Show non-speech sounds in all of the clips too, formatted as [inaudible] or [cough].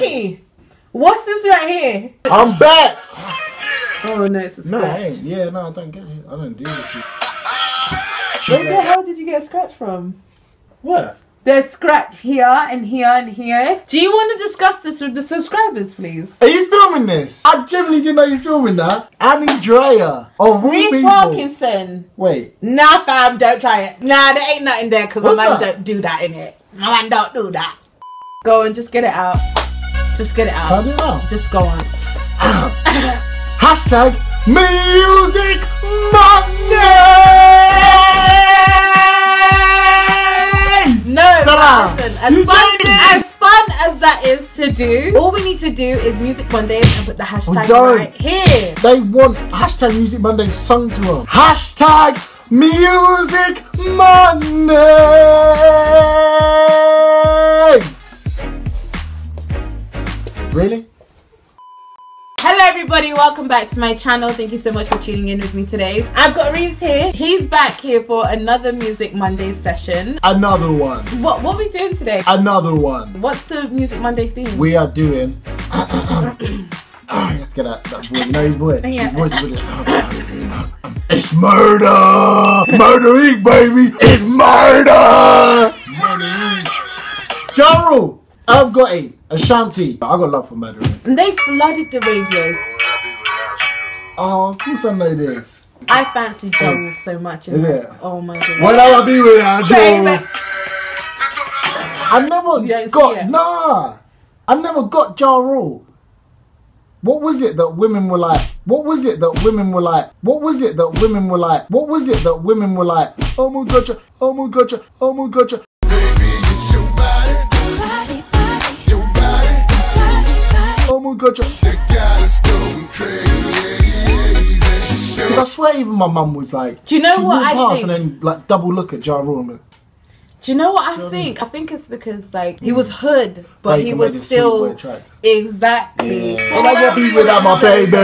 Ricky, what's this right here? I'm back. Oh no, it's a No, I ain't. Yeah, no, I don't get it. I don't do this. Where the hell did you get a scratch from? What? There's scratch here and here and here. Do you want to discuss this with the subscribers, please? Are you filming this? I generally didn't know you were filming that. Annie Drea. Oh, all Reece people. Parkinson. Wait. Nah, fam, don't try it. Nah, there ain't nothing there because my What's man that? don't do that in it. My man don't do that. Go and just get it out. Just get it out. do it now? Just go on. [coughs] Hashtag Music Mondays! No, Ta-da! listen, as fun, as fun as that is to do, all we need to do is Music Mondays and put the hashtag don't. right here. They want hashtag Music Monday sung to them. Hashtag Music Monday! Welcome back to my channel. Thank you so much for tuning in with me today. I've got Reece here. He's back here for another Music Monday session. Another one. What what are we doing today? Another one. What's the Music Monday theme? We are doing. Oh, you have to get that, that voice. You know his voice. Yeah. His voice really. [coughs] it's murder! Murder Inc., baby! It's murder! Murder Inc. General! I've got a Ashanti. I got love for Murder Inc. and they flooded the radios. Oh, of course I know this. I fancy Joel so much in Is this. it? Oh my god. Where I be without Baby. I never You don't see got. Nah! I never got Ja Rule. What was it that women were like? What was it that women were like? What was it that women were like? What was it that women were like? Oh my god, ja, oh my god, ja, oh my god, ja. oh my god, ja. 'Cause I swear, even my mum was like, Do you know what I past think? and then like double look at Ja Rule and Do you know what I think? I think it's because like he was hood, but he was still sweet, boy, track. exactly. And I won't be without my baby.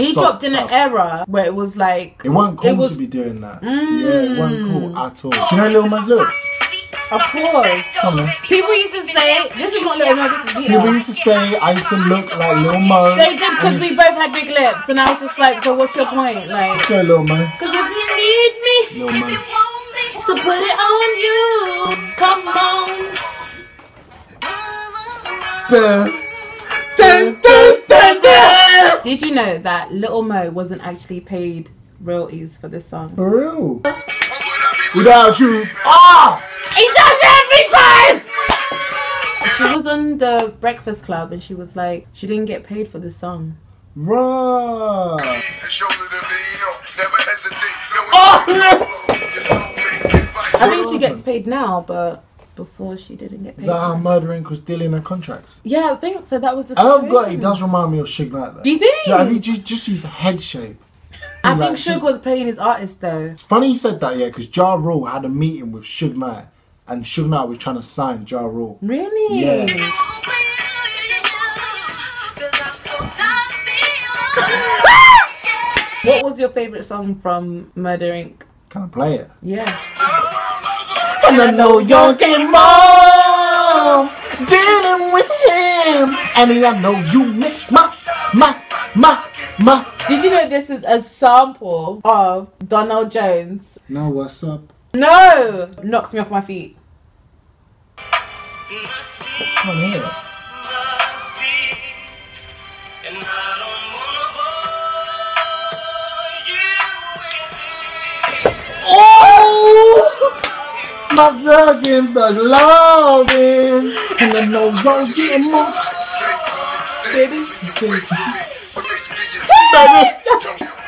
He Soft dropped in an stuff. era where it was like It wasn't cool It was- to be doing that. Mm. Yeah, it wasn't cool at all. Do you know Lil Lewis? Of course. People used to say this is not Little Mo, this is People used to say I used to look like Lil Mo. They did because we both had big lips, and I was just like, so what's your point? Like, Let's go, Lil Mo. because if you need me Lil Mo. to put it on you, come on. Dun, dun, dun. Did you know that Little Mo wasn't actually paid royalties for this song? For real. Without you. Ah! He does it every time. She was on the Breakfast Club, and she was like, she didn't get paid for this song. Right. I think she gets paid now, but before she didn't get paid. Is that how for it. Murder Inc. was dealing her contracts? Yeah, I think so. That was the. I've got it. does remind me of Suge Knight. though. Do you think? Yeah, have you just, just his head shape? I Like, think she's- Suge was playing his artist though. It's funny he said that, yeah, because Ja Rule had a meeting with Suge Knight, and Suge Knight was trying to sign Ja Rule. Really? Yeah. What was your favorite song from Murder Inc? Can I play it? Yeah. And I know you're getting mom dealing with him, and I know you miss my, my, my, my. Did you know this is a sample of Donell Jones? No, what's up? No, knocks me off my feet. Come on here. Oh! My thuggin' thug loving, and I know you're getting more. Baby.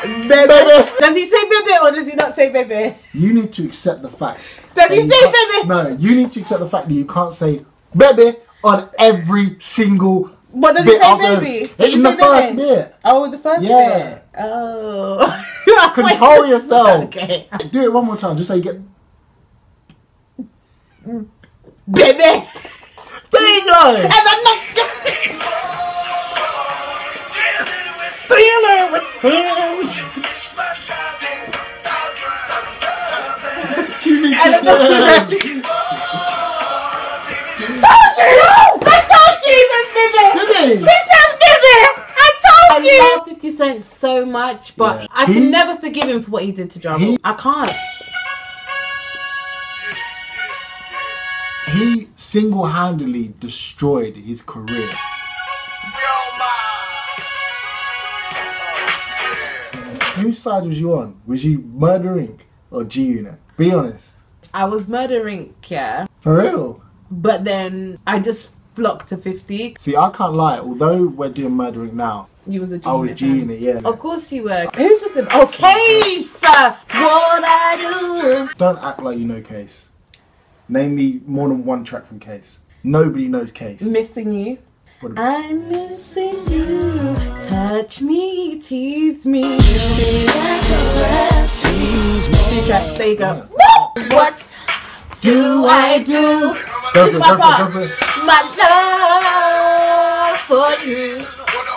Baby, baby. Does he say baby or does he not say baby? You need to accept the fact. Does he say can't- baby? No, you need to accept the fact that you can't say baby on every single What does he say of the- baby? Does in the first baby? bit. Oh, the first Yeah. bit. Oh. [laughs] Control yourself. Okay. Do it one more time. Just say get. Baby. There you go. And I'm not [laughs] dealer with him. and it doesn't I love 50 Cent so much, but yeah. I can he, never forgive him for what he did to John. I can't. He single handedly destroyed his career. Whose side was you on? Was you Murder Inc or G Unit? Be honest. I was Murder Inc, yeah, For real. but then I just flocked to 50. See, I can't lie. Although we're doing Murder Inc now, You was a G I was G. Unit, yeah. Of course you were. Who's this? in- Oh, Case! What I do? Don't act like you know Case. Name me more than one track from Case. Nobody knows Case. Missing you. I'm missing you. Touch me, tease me. Two tracks. There you go. What do I do? Go for it, My it, part. it. My love for you.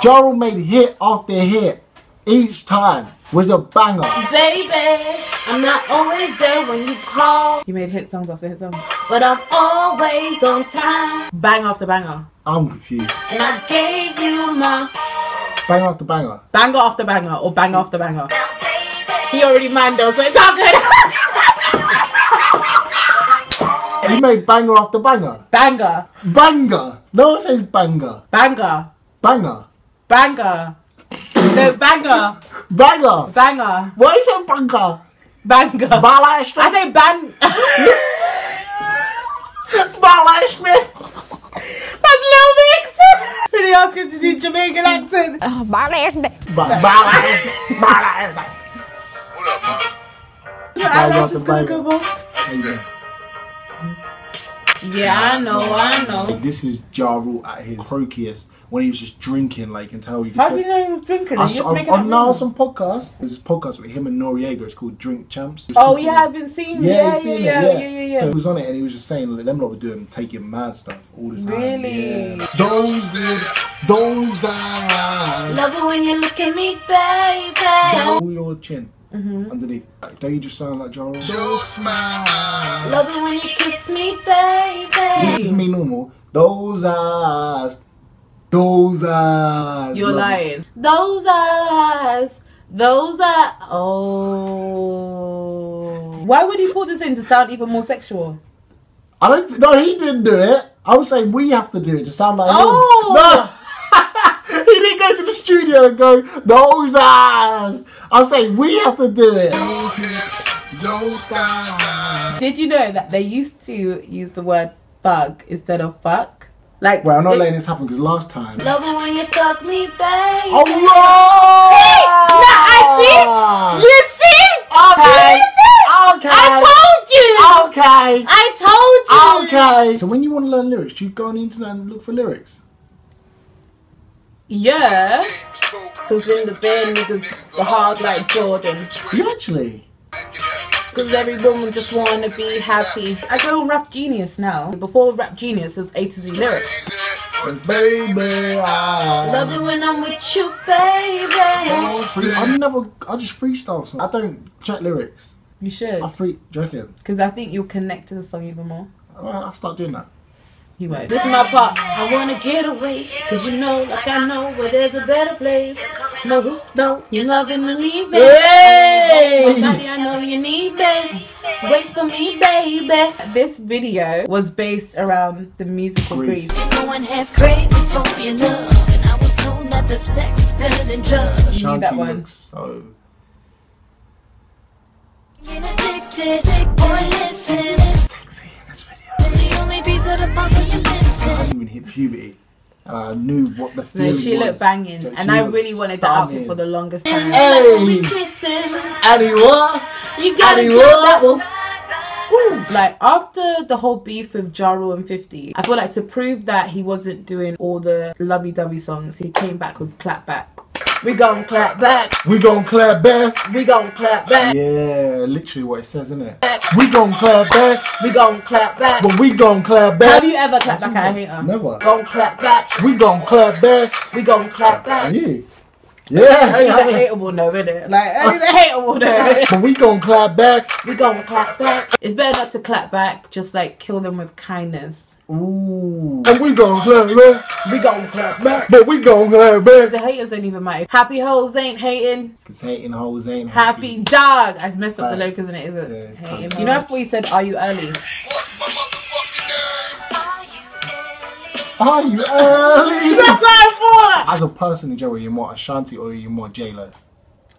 Ja Rule made a hit after hit. Each time was a banger. Baby, I'm not always there when you call. You made hit songs after hit songs. But I'm always on time. Bang after banger. I'm confused. And I gave you my Banger after banger. banger after banger or bang after banger. He already mando, so it's all good. He made banger after banger. banger, Banger. No one says banger. banger, Banger. banger. No, banger, Banger. banger, Why is it banger? banger. Balash I say bang. [laughs] Balash me. That's Lil Mix. Really ask him to do Jamaican accent. Balash Balash Balash Your Banger eyelash after is gonna come off. There you go. Yeah, I know, I know. This is Ja Rule at his croakiest when he was just drinking. Like you can tell. You How do you know he was drinking? I Are you saw, just on, making up on now rules? some podcast. There's this podcast with him and Noreaga. It's called Drink Champs. Oh yeah, I've been seeing. Yeah, Yeah, you yeah, yeah, yeah, yeah, yeah. So he was on it and he was just saying like, them lot were doing taking mad stuff all the time. Really? Yeah. Those lips, those eyes. Love it when you look at me, baby. All your chin Mm-hmm. underneath. Like, don't you just sound like Ja Rule? Those smiles. Love it when you kiss me, baby. This is me normal. Those eyes. Those eyes. You're Love it. lying. Those eyes. Those are. Oh. Why would he put this in to sound even more sexual? I don't. No, he didn't do it. I was saying we have to do it to sound like Oh! him. No. He didn't go to the studio and go those eyes. I was saying we have to do it. Did you know that they used to use the word bug instead of fuck? Like. Well, I'm not they- letting this happen because last time. Love it when you fuck me, baby. Oh no! No, I see. You see? Okay. Okay. I told you. Okay. I told you. Okay. So when you want to learn lyrics, do you go on the internet and look for lyrics? Yeah. Cause in the bed, niggas the hard like Jordan. You actually. Cause every woman just wanna be happy. I go on Rap Genius now. Before Rap Genius, it was A to Z lyrics. Baby, I. Love it when I'm with you, baby. I never. I just freestyle songs. I don't check lyrics. You should. I free. Do you? Cause I think you'll connect to the song even more. I'll start doing that. He won't. This is my part. I wanna get away. Cause you know, like I know where there's a better place. No, no, you loving me, leave me. Hey! Oh, Somebody I know you need me. Wait for me, baby. This video was based around the musical Grease. Grease. Going half crazy for your love, and I was told that the sex better than drugs. You knew that one. looks so. Get addicted, boy, listen. I missing. didn't even hit puberty. And I knew what the No, feeling she was. looked banging, That and I really wanted that outfit for the longest time. Hey! Kissing, And he what? you gotta And that what? one. Ooh, Like after the whole beef with Ja Rule and 50, I feel like to prove that he wasn't doing all the lovey-dovey songs, he came back with clap back. We gon' clap back. We gon' clap back. We gon' clap back. Yeah, literally what it says, isn't it? We gon' clap back. We gon' clap back. But we gon' clap back. Have back. you ever clapped back at a hater? Never. Gon' clap back. We gon' clap back. We gon' clap back. And you? Yeah. Only the hateable know, innit? Like, only the hateable know. But [laughs] we gonna clap back. we gonna clap back. It's better not to clap back, just like kill them with kindness. Ooh. And we gonna clap back. We gonna clap back. But we gonna clap back. The haters don't even matter. Happy hoes ain't hating. Cause hating hoes ain't Happy happy dog. I messed up the Facts. locals in it, is it? Yeah, Hating. You know, I thought you said, Are you early? Are you early? [laughs] That's what I thought! As a person, Joe, are you more Ashanti or are you more J-Lo?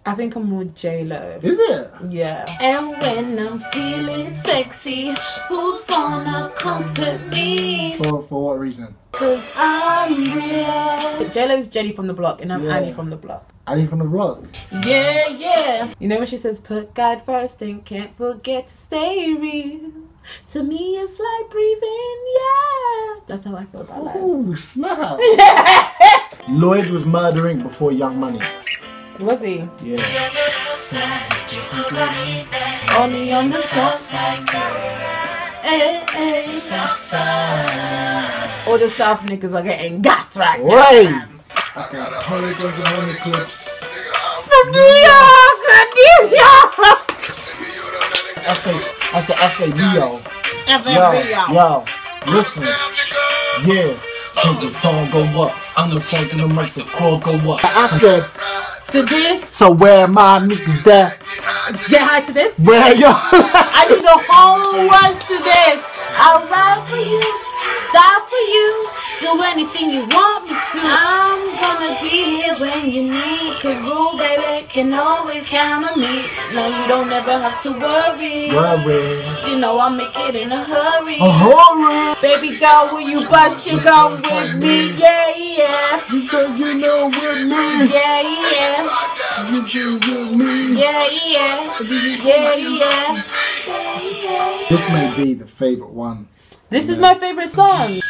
I think I'm more J-Lo. Is it? Yeah. And when I'm feeling sexy, who's gonna comfort me? For for what reason? Cause I'm real. J-Lo's Jenny from the block, and I'm Yeah. Annie from the block. Annie from the block. Yeah, yeah. You know when she says, put God first and can't forget to stay real. To me, it's like breathing, yeah. That's how I feel about life. Ooh, snap. [laughs] Lloyd was Murder Inc before Young Money. Was he? Yeah. Only on the south side. Eh, eh. All the south niggas are getting gas right now. Right. Hundred guns and hundred clips. From New York, New York. FA, that's the FA Leo. Yo, yo, listen. Yeah. Think the song go up. I'm the song gonna make the chord go up. I said, To this, so where my niggas at? get high to this. Where yo? I need the whole words to this. I'll ride for you, die for you, do anything you want me to. I'm gonna be here when you need. Cause rule, baby, can always count on me. No, you don't ever have to worry. Worry. You know I'll make it in a hurry. Oh, Baby girl, will you bust your gun with me? Yeah, yeah. you said you know with me. Yeah, yeah, You should with me. yeah, yeah, yeah, yeah. This may be the favorite one. This is my favorite song.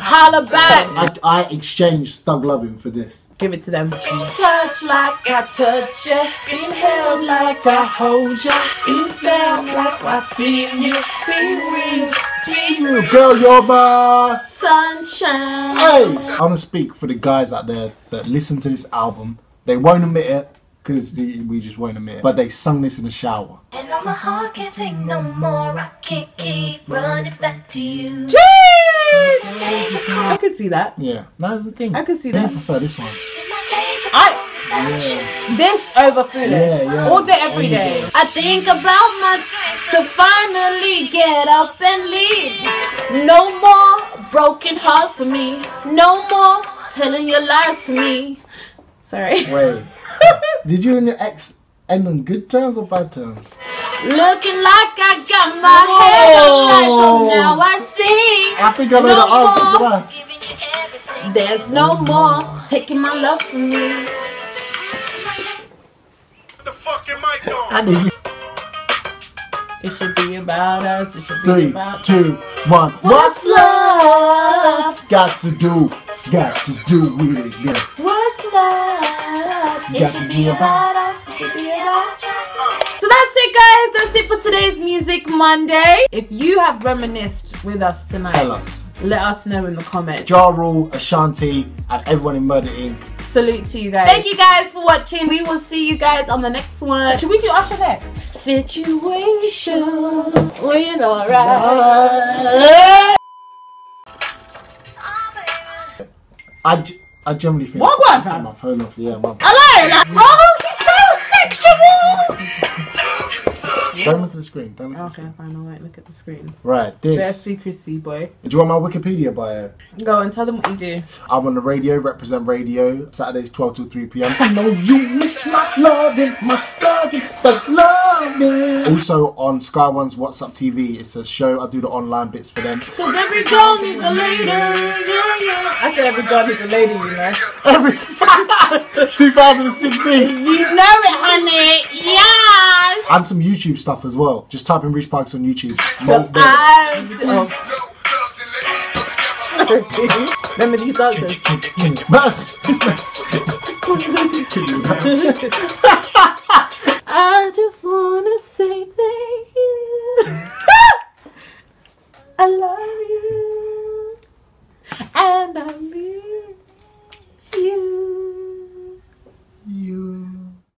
Holla back. I, I exchanged Thug Loving for this. Give it to them. Touch like I touch you, been held like I hold you, been felt like I feel you, be real, be real. Girl, you're my. Sunshine. Hey! I want to speak for the guys out there that listen to this album. They won't admit it because we just won't admit it. But they sung this in the shower. And now my heart can't take no more. I can't keep running back to you. My days are I could see that. Yeah, that was the thing. I could see that. prefer this one. My days are I you. this over foolish. Yeah, yeah. All day, every day. I think about my to finally get up and leave. No more broken hearts for me. No more telling your lies to me. Sorry. Wait. [laughs] Did you and your ex end on good times or bad times? Looking like I got my head on right, oh, so now I see. I think I know No the answer to more. that. There's no more taking my love from me. Put the fucking mic on. I need you. It should be about us. It should be Three, about two, one. What's love? Got to do, got to do with it. Yeah. What's love? It Got should to be be about us. It should be about us. So that's it, guys. That's it for today's Music Monday. If you have reminisced with us tonight, Tell us. let us know in the comments. Ja Rule, Ashanti, and everyone in Murder Inc. Salute to you guys. Thank you guys for watching. We will see you guys on the next one. Should we do Usher next? Situation when alright. I, I generally think. What one, fam? my phone off. Yeah, my. Hello. Oh, he's so sexual. Don't look at the screen. Don't look at the Okay, fine. All right. Look at the screen. Right, this. secrecy, boy. Do you want my Wikipedia bio? Go and tell them what you do. I'm on the radio, Reprezent radio, Saturdays 12 to 3 pm. I know you miss my loving, my loving, the loving. Also on Sky One's WhatsApp TV, it's a show. I do the online bits for them. Cause every girl needs a lady. Yeah, yeah. I said every girl needs a lady, you know. Every [laughs] it's 2016. You know it, honey. Yeah. And some YouTube stuff as well. Just type in Reece Parks on YouTube. Mo Bear. I oh. [laughs] Remember these dancers? Bus. [laughs] I just wanna say thank you. [laughs] I love you. And I miss you. You.